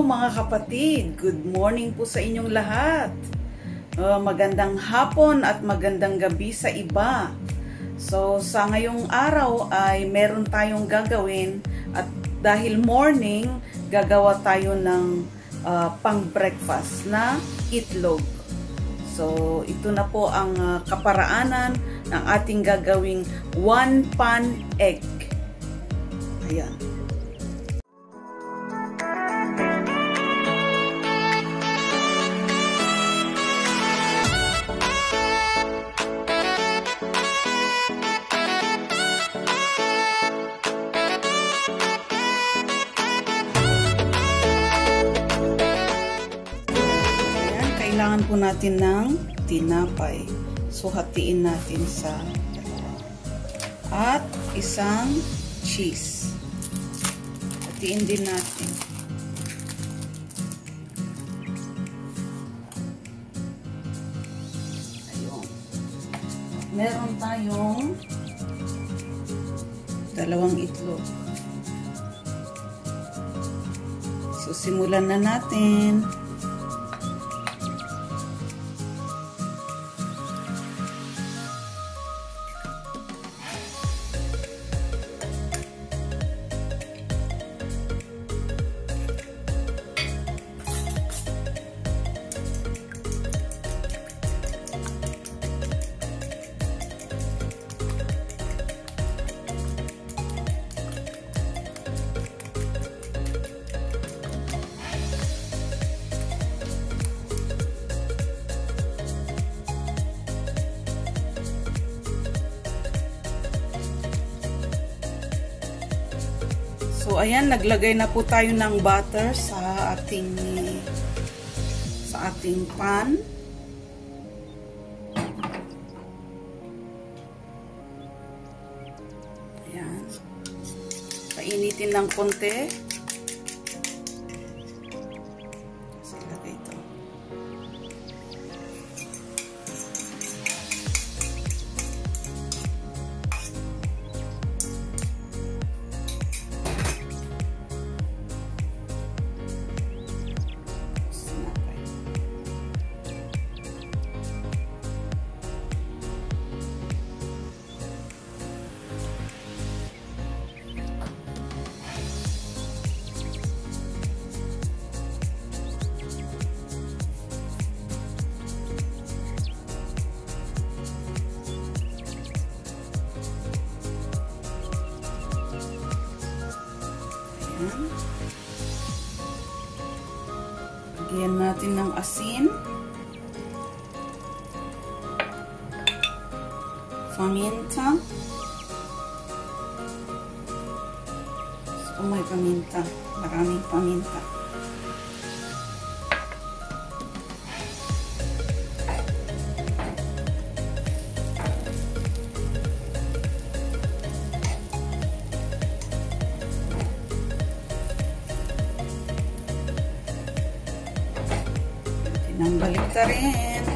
Mga kapatid, good morning po sa inyong lahat. Uh, magandang hapon at magandang gabi sa iba. So sa ngayong araw ay meron tayong gagawin at dahil morning, gagawa tayo ng uh, pang-breakfast na itlog. So ito na po ang uh, kaparaanan ng ating gagawing one pan egg. Ayan. Kailangan po natin ng tinapay. So, hatiin natin sa. At isang cheese. Hatiin din natin. Ayun. Meron tayong dalawang itlog. So, simulan na natin. So, ayan, naglagay na po tayo ng butter sa ating sa ating pan. Ayan. Painitin ng konti. Lagyan natin ng asin. Paminta. So, may paminta. Maraming paminta. Balik ka rin.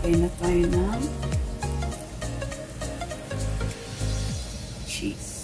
Kaya na tayo ng cheese.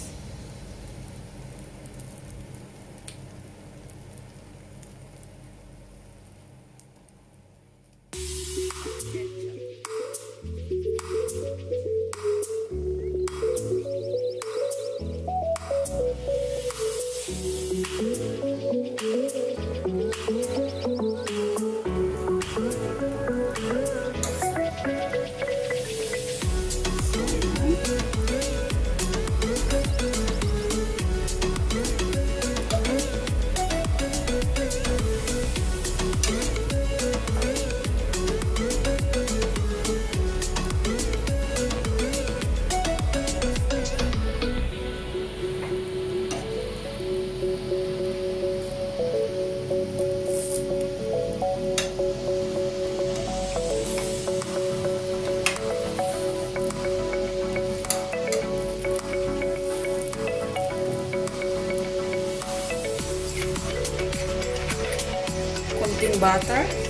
melting butter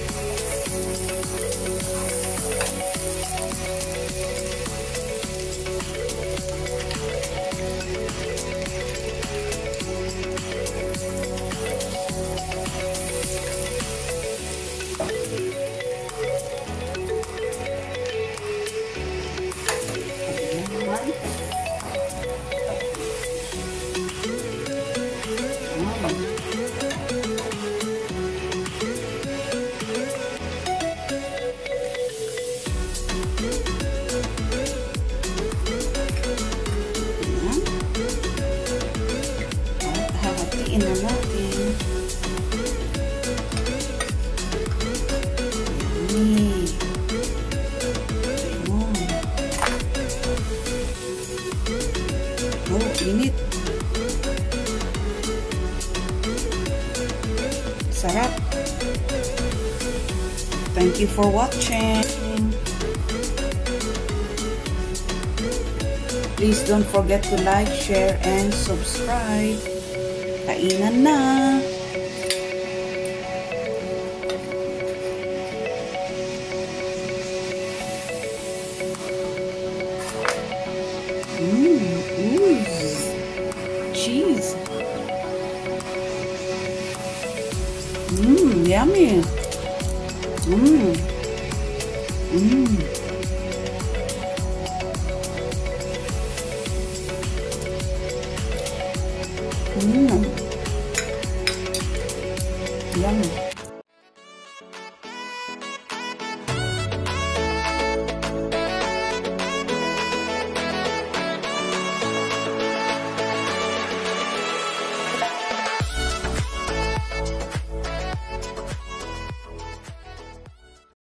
hatiin na natin. Yummy. Ayun. Oh, init. Sarap. Thank you for watching. Please don't forget to like, share, and subscribe. Kainan na! Mmm, ooze. Cheese. Mmm, yummy. Mmm. Mmm.